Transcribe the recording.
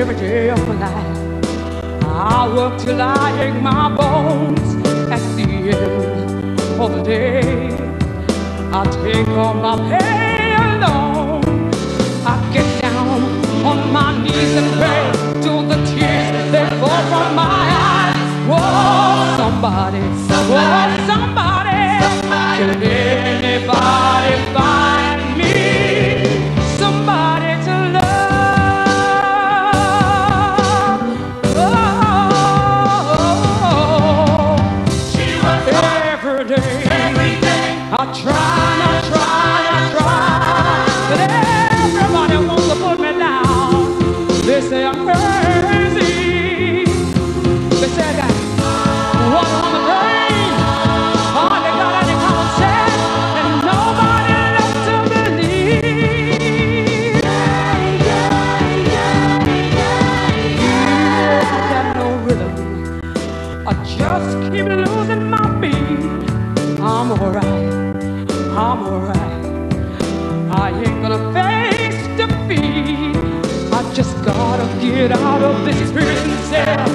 every day of my life. I work till I ache my bones. At the end of the day, I take all my pay alone. Every day. I try I try I just keep losing my beat. I'm alright, I'm alright. I ain't gonna face defeat. I just gotta get out of this prison cell